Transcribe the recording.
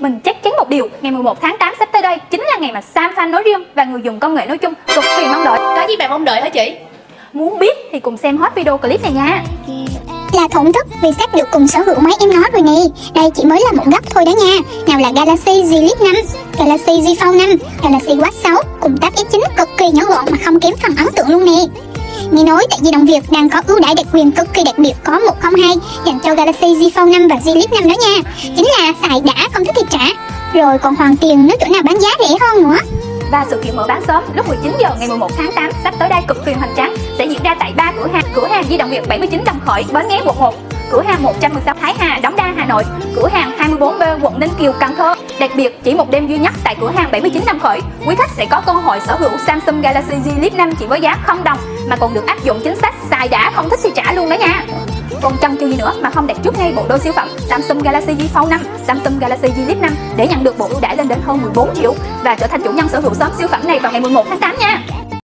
Mình chắc chắn một điều, ngày 11 tháng 8 sắp tới đây chính là ngày mà Samsung nói riêng và người dùng công nghệ nói chung cực kỳ mong đợi. Có gì bạn mong đợi hả chị? Muốn biết thì cùng xem hết video clip này nha. là thổn thức vì sắp được cùng sở hữu máy em nói rồi nè Đây chỉ mới là một góc thôi đó nha Nào là Galaxy Z Flip 5, Galaxy Z Fold 5, Galaxy Watch 6 cùng Tab S9 cực kỳ nhỏ gọn mà không kém phần ấn tượng luôn nè Nghe nói tại di động Việt đang có ưu đãi đặc quyền cực kỳ đặc biệt có 102 dành cho Galaxy Z Fold 5 và Z Flip 5 đó nha. Chính là xài đã không thích thì trả. Rồi còn hoàn tiền nếu chỗ nào bán giá rẻ hơn nữa. Và sự kiện mở bán sớm lúc 19 giờ ngày 11 tháng 8 sắp tới đây cực kỳ hoành tráng sẽ diễn ra tại ba cửa hàng. Cửa hàng Di động Việt 79 Đồng Khởi, Bến Nghé quận 1, cửa hàng 116 Thái Hà, Đống Đa, Hà Nội, cửa hàng 24B quận Ninh Kiều, Cần Thơ. Đặc biệt chỉ một đêm duy nhất tại cửa hàng 79 năm Khởi, quý khách sẽ có cơ hội sở hữu Samsung Galaxy Z Flip 5 chỉ với giá 0 đồng mà còn được áp dụng chính sách xài đã không thích thì trả luôn đó nha. Còn chần chừ gì nữa mà không đặt trước ngay bộ đôi siêu phẩm Samsung Galaxy Z Fold 5, Samsung Galaxy Z Flip 5 để nhận được bộ ưu đãi lên đến hơn 14 triệu và trở thành chủ nhân sở hữu sớm siêu phẩm này vào ngày 11 tháng 8 nha.